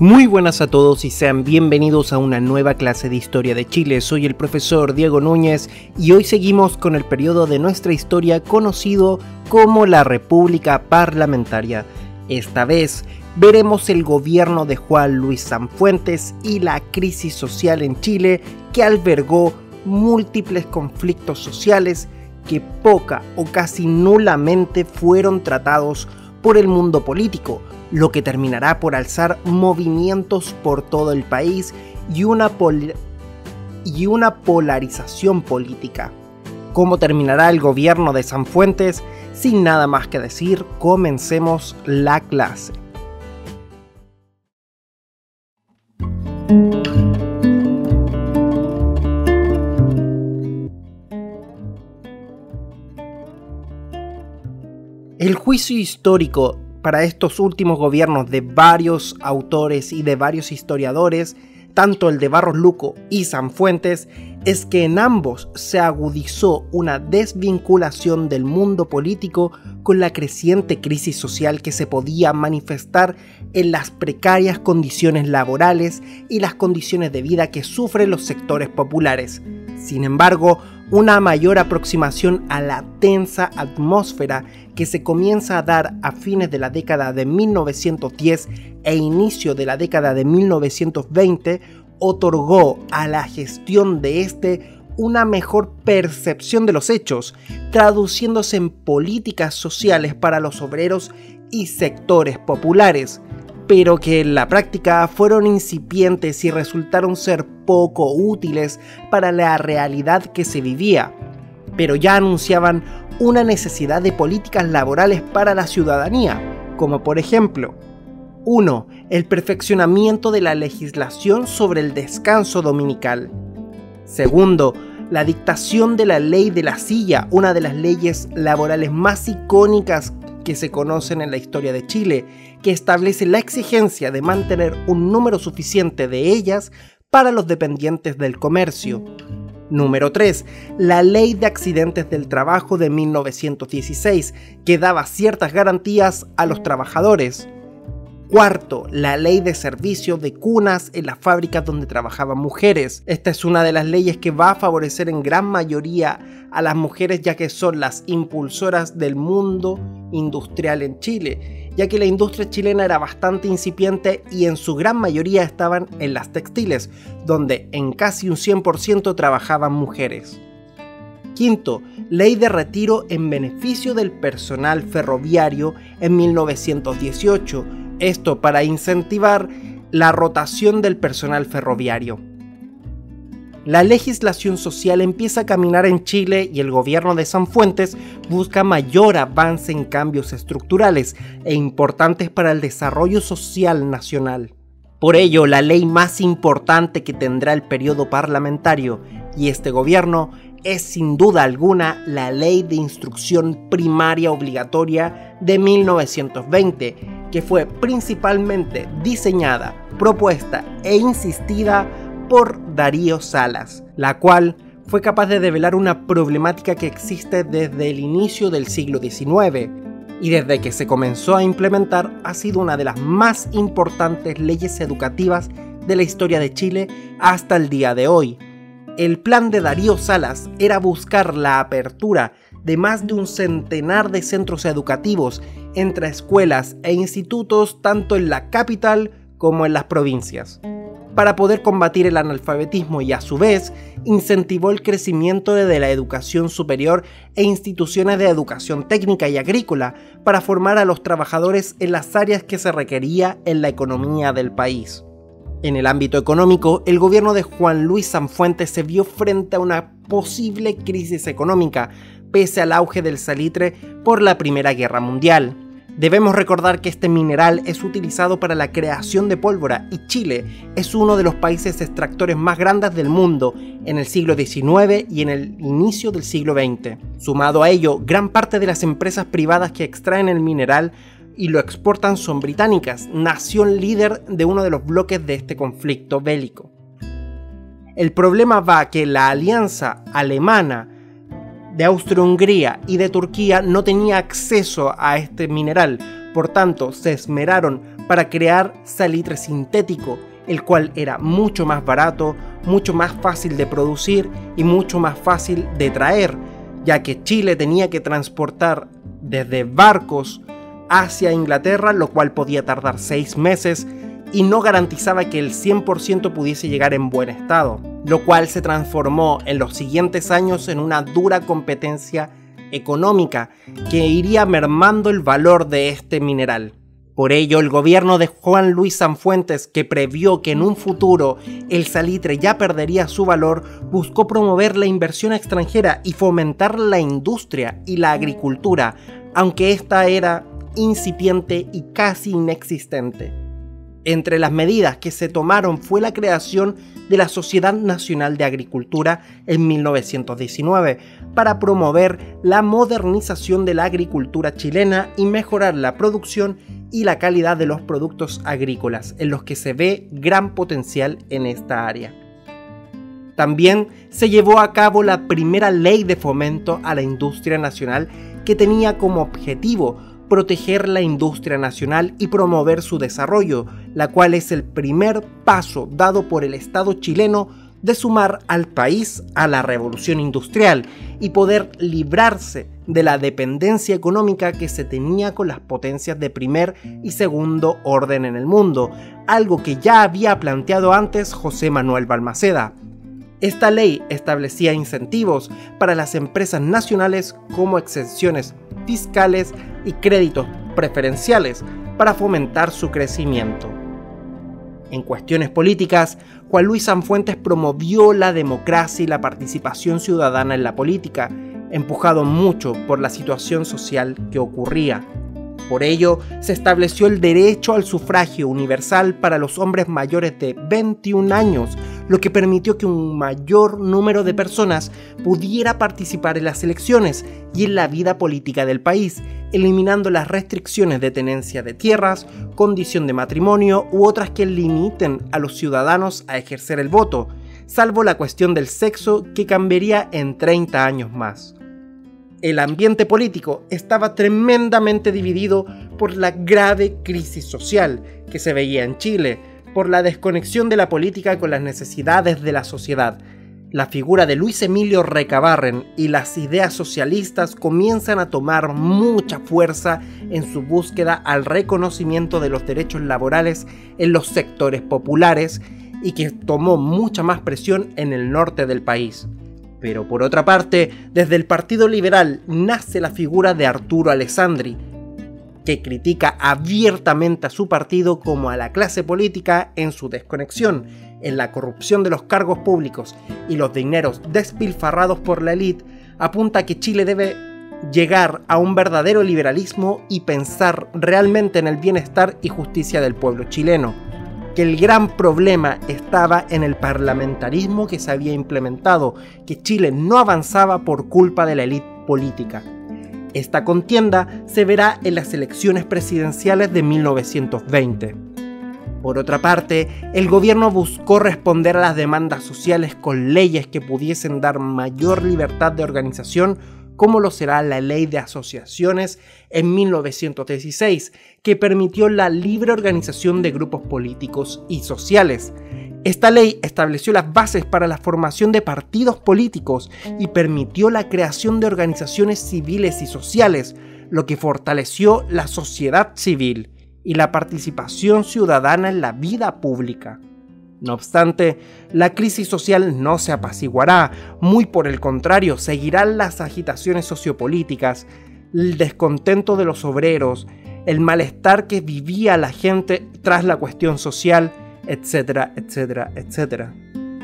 Muy buenas a todos y sean bienvenidos a una nueva clase de historia de Chile. Soy el profesor Diego Núñez y hoy seguimos con el periodo de nuestra historia conocido como la República Parlamentaria. Esta vez veremos el gobierno de Juan Luis Sanfuentes y la crisis social en Chile que albergó múltiples conflictos sociales que poca o casi nulamente fueron tratados por el mundo político lo que terminará por alzar movimientos por todo el país y una, y una polarización política. ¿Cómo terminará el gobierno de San Fuentes? Sin nada más que decir, comencemos la clase. Juicio histórico para estos últimos gobiernos de varios autores y de varios historiadores, tanto el de Barros Luco y Sanfuentes, es que en ambos se agudizó una desvinculación del mundo político con la creciente crisis social que se podía manifestar en las precarias condiciones laborales y las condiciones de vida que sufren los sectores populares. Sin embargo, una mayor aproximación a la tensa atmósfera que se comienza a dar a fines de la década de 1910 e inicio de la década de 1920 otorgó a la gestión de este una mejor percepción de los hechos, traduciéndose en políticas sociales para los obreros y sectores populares, pero que en la práctica fueron incipientes y resultaron ser poco útiles para la realidad que se vivía, pero ya anunciaban una necesidad de políticas laborales para la ciudadanía, como por ejemplo 1. El perfeccionamiento de la legislación sobre el descanso dominical. Segundo, la dictación de la ley de la silla, una de las leyes laborales más icónicas que se conocen en la historia de Chile, que establece la exigencia de mantener un número suficiente de ellas para los dependientes del comercio. Número 3. La Ley de Accidentes del Trabajo de 1916, que daba ciertas garantías a los trabajadores. Cuarto, la ley de servicio de cunas en las fábricas donde trabajaban mujeres. Esta es una de las leyes que va a favorecer en gran mayoría a las mujeres ya que son las impulsoras del mundo industrial en Chile, ya que la industria chilena era bastante incipiente y en su gran mayoría estaban en las textiles, donde en casi un 100% trabajaban mujeres. Quinto, ley de retiro en beneficio del personal ferroviario en 1918 esto para incentivar la rotación del personal ferroviario. La legislación social empieza a caminar en Chile y el gobierno de San Fuentes busca mayor avance en cambios estructurales e importantes para el desarrollo social nacional. Por ello, la ley más importante que tendrá el periodo parlamentario y este gobierno es sin duda alguna la Ley de Instrucción Primaria Obligatoria de 1920, que fue principalmente diseñada, propuesta e insistida por Darío Salas, la cual fue capaz de develar una problemática que existe desde el inicio del siglo XIX y desde que se comenzó a implementar ha sido una de las más importantes leyes educativas de la historia de Chile hasta el día de hoy. El plan de Darío Salas era buscar la apertura de más de un centenar de centros educativos entre escuelas e institutos tanto en la capital como en las provincias, para poder combatir el analfabetismo y a su vez incentivó el crecimiento de la educación superior e instituciones de educación técnica y agrícola para formar a los trabajadores en las áreas que se requería en la economía del país. En el ámbito económico, el gobierno de Juan Luis Sanfuentes se vio frente a una posible crisis económica, pese al auge del salitre por la Primera Guerra Mundial. Debemos recordar que este mineral es utilizado para la creación de pólvora y Chile es uno de los países extractores más grandes del mundo en el siglo XIX y en el inicio del siglo XX. Sumado a ello, gran parte de las empresas privadas que extraen el mineral y lo exportan son británicas, nación líder de uno de los bloques de este conflicto bélico. El problema va que la alianza alemana de Austria-Hungría y de Turquía no tenía acceso a este mineral, por tanto se esmeraron para crear salitre sintético, el cual era mucho más barato, mucho más fácil de producir y mucho más fácil de traer, ya que Chile tenía que transportar desde barcos hacia Inglaterra, lo cual podía tardar seis meses y no garantizaba que el 100% pudiese llegar en buen estado, lo cual se transformó en los siguientes años en una dura competencia económica que iría mermando el valor de este mineral. Por ello, el gobierno de Juan Luis Sanfuentes, que previó que en un futuro el salitre ya perdería su valor, buscó promover la inversión extranjera y fomentar la industria y la agricultura, aunque esta era incipiente y casi inexistente. Entre las medidas que se tomaron fue la creación de la Sociedad Nacional de Agricultura en 1919 para promover la modernización de la agricultura chilena y mejorar la producción y la calidad de los productos agrícolas, en los que se ve gran potencial en esta área. También se llevó a cabo la primera ley de fomento a la industria nacional que tenía como objetivo proteger la industria nacional y promover su desarrollo, la cual es el primer paso dado por el Estado chileno de sumar al país a la revolución industrial y poder librarse de la dependencia económica que se tenía con las potencias de primer y segundo orden en el mundo, algo que ya había planteado antes José Manuel Balmaceda. Esta ley establecía incentivos para las empresas nacionales como exenciones fiscales y créditos preferenciales para fomentar su crecimiento. En cuestiones políticas, Juan Luis Sanfuentes promovió la democracia y la participación ciudadana en la política, empujado mucho por la situación social que ocurría. Por ello, se estableció el derecho al sufragio universal para los hombres mayores de 21 años, lo que permitió que un mayor número de personas pudiera participar en las elecciones y en la vida política del país, eliminando las restricciones de tenencia de tierras, condición de matrimonio u otras que limiten a los ciudadanos a ejercer el voto, salvo la cuestión del sexo que cambiaría en 30 años más. El ambiente político estaba tremendamente dividido por la grave crisis social que se veía en Chile, por la desconexión de la política con las necesidades de la sociedad. La figura de Luis Emilio Recabarren y las ideas socialistas comienzan a tomar mucha fuerza en su búsqueda al reconocimiento de los derechos laborales en los sectores populares y que tomó mucha más presión en el norte del país. Pero por otra parte, desde el Partido Liberal nace la figura de Arturo Alessandri, que critica abiertamente a su partido como a la clase política en su desconexión, en la corrupción de los cargos públicos y los dineros despilfarrados por la élite, apunta que Chile debe llegar a un verdadero liberalismo y pensar realmente en el bienestar y justicia del pueblo chileno, que el gran problema estaba en el parlamentarismo que se había implementado, que Chile no avanzaba por culpa de la élite política. Esta contienda se verá en las elecciones presidenciales de 1920. Por otra parte, el gobierno buscó responder a las demandas sociales con leyes que pudiesen dar mayor libertad de organización, como lo será la ley de asociaciones en 1916, que permitió la libre organización de grupos políticos y sociales, esta ley estableció las bases para la formación de partidos políticos y permitió la creación de organizaciones civiles y sociales, lo que fortaleció la sociedad civil y la participación ciudadana en la vida pública. No obstante, la crisis social no se apaciguará, muy por el contrario, seguirán las agitaciones sociopolíticas, el descontento de los obreros, el malestar que vivía la gente tras la cuestión social, etcétera, etcétera, etcétera.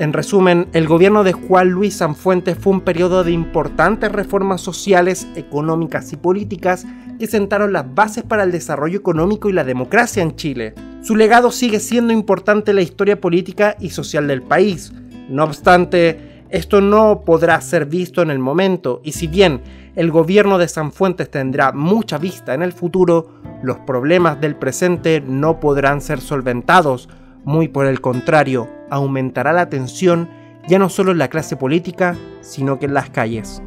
En resumen, el gobierno de Juan Luis Sanfuentes fue un periodo de importantes reformas sociales, económicas y políticas que sentaron las bases para el desarrollo económico y la democracia en Chile. Su legado sigue siendo importante en la historia política y social del país. No obstante, esto no podrá ser visto en el momento y si bien el gobierno de Sanfuentes tendrá mucha vista en el futuro, los problemas del presente no podrán ser solventados muy por el contrario, aumentará la tensión ya no solo en la clase política, sino que en las calles.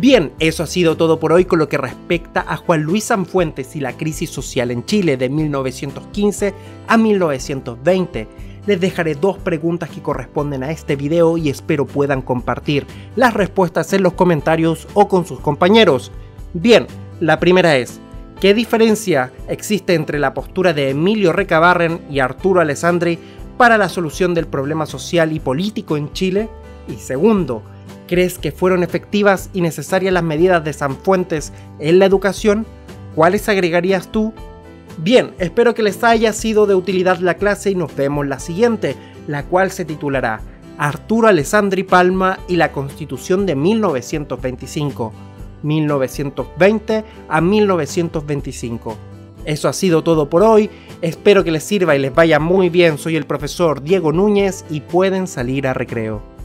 Bien, eso ha sido todo por hoy con lo que respecta a Juan Luis Sanfuentes y la crisis social en Chile de 1915 a 1920. Les dejaré dos preguntas que corresponden a este video y espero puedan compartir las respuestas en los comentarios o con sus compañeros. Bien, la primera es, ¿qué diferencia existe entre la postura de Emilio Recabarren y Arturo Alessandri para la solución del problema social y político en Chile? Y segundo, ¿Crees que fueron efectivas y necesarias las medidas de Sanfuentes en la educación? ¿Cuáles agregarías tú? Bien, espero que les haya sido de utilidad la clase y nos vemos la siguiente, la cual se titulará Arturo Alessandri Palma y la Constitución de 1925, 1920 a 1925. Eso ha sido todo por hoy, espero que les sirva y les vaya muy bien, soy el profesor Diego Núñez y pueden salir a recreo.